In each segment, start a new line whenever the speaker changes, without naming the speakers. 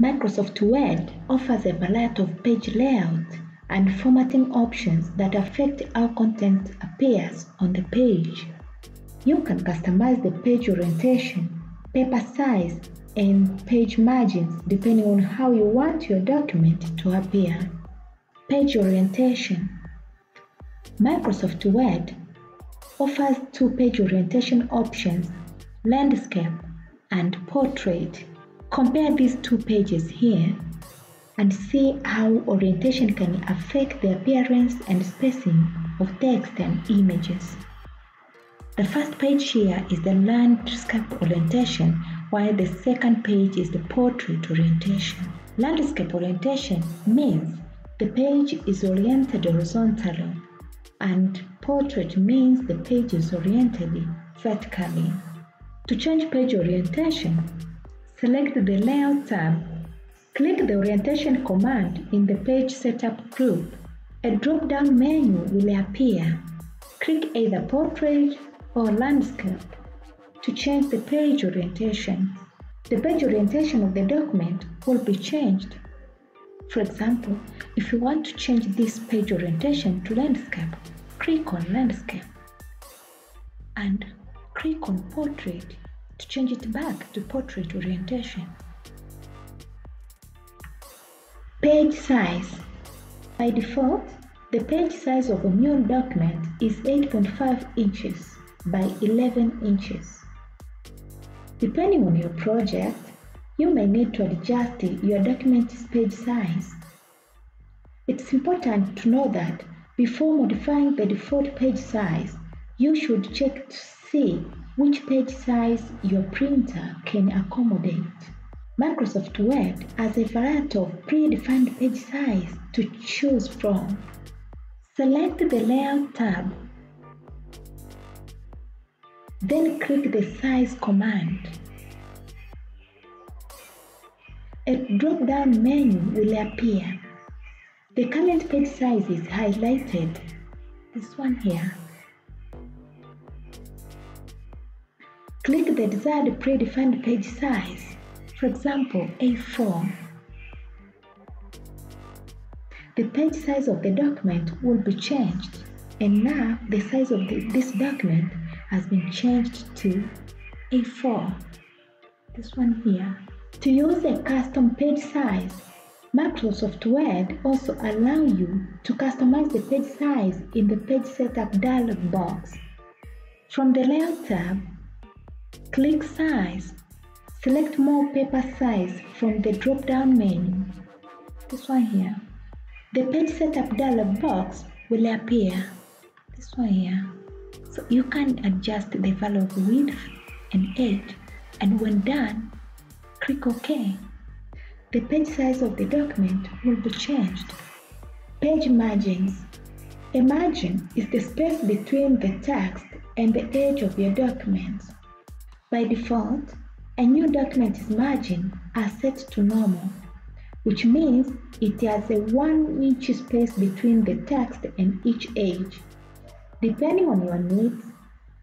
Microsoft Word offers a variety of page layout and formatting options that affect how content appears on the page. You can customize the page orientation, paper size, and page margins depending on how you want your document to appear. Page orientation. Microsoft Word offers two page orientation options, landscape and portrait. Compare these two pages here and see how orientation can affect the appearance and spacing of text and images. The first page here is the landscape orientation, while the second page is the portrait orientation. Landscape orientation means the page is oriented horizontally, and portrait means the page is oriented vertically. To change page orientation, select the Layout tab. Click the Orientation command in the Page Setup group. A drop-down menu will appear. Click either Portrait or Landscape to change the page orientation. The page orientation of the document will be changed. For example, if you want to change this page orientation to Landscape, click on Landscape and click on Portrait to change it back to portrait orientation. Page size. By default, the page size of a new document is 8.5 inches by 11 inches. Depending on your project, you may need to adjust your document's page size. It's important to know that before modifying the default page size, you should check to see which page size your printer can accommodate. Microsoft Word has a variety of predefined page size to choose from. Select the Layout tab, then click the Size command. A drop-down menu will appear. The current page size is highlighted, this one here. Click the desired predefined page size, for example A4. The page size of the document will be changed and now the size of the, this document has been changed to A4. This one here. To use a custom page size, Microsoft Word also allow you to customize the page size in the Page Setup dialog box. From the Layout tab, Click Size. Select More Paper Size from the drop-down menu. This one here. The Page Setup dialog box will appear. This one here. So you can adjust the value of width and height and when done, click OK. The page size of the document will be changed. Page margins. A margin is the space between the text and the edge of your document. By default, a new document's margin are set to normal, which means it has a 1 inch space between the text and each edge. Depending on your needs,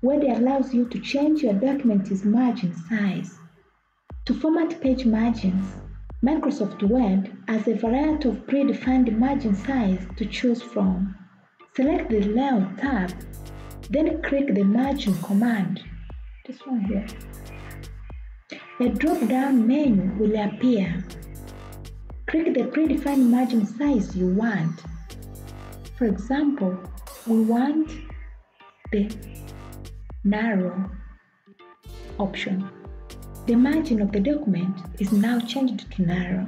Word allows you to change your document's margin size. To format page margins, Microsoft Word has a variety of predefined margin size to choose from. Select the Layout tab, then click the Margin command this one here. A drop-down menu will appear. Click the predefined margin size you want. For example, we want the narrow option. The margin of the document is now changed to narrow.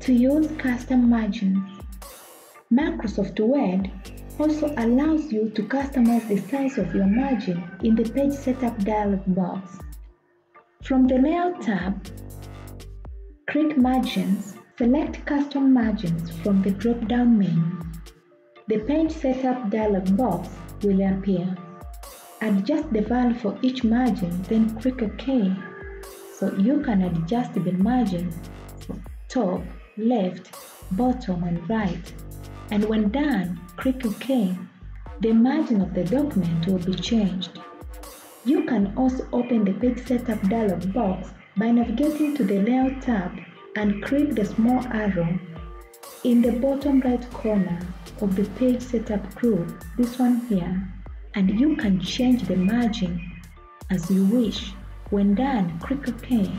To use custom margins, Microsoft Word also allows you to customize the size of your margin in the Page Setup dialog box. From the Layout tab, click Margins, select Custom Margins from the drop-down menu. The Page Setup dialog box will appear. Adjust the value for each margin, then click OK. So you can adjust the margin top, left, bottom, and right and when done, click OK. The margin of the document will be changed. You can also open the Page Setup dialog box by navigating to the Layout tab and click the small arrow in the bottom right corner of the page setup group, this one here, and you can change the margin as you wish. When done, click OK.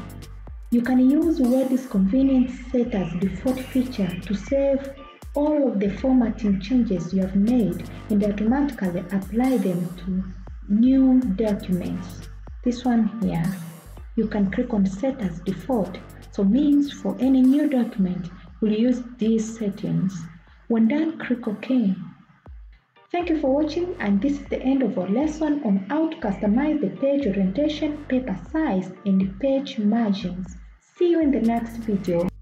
You can use where this convenient set as default feature to save all of the formatting changes you have made and automatically apply them to new documents. This one here, you can click on set as default. So means for any new document, we'll use these settings. When done, click OK. Thank you for watching and this is the end of our lesson on how to customize the page orientation, paper size and page margins. See you in the next video.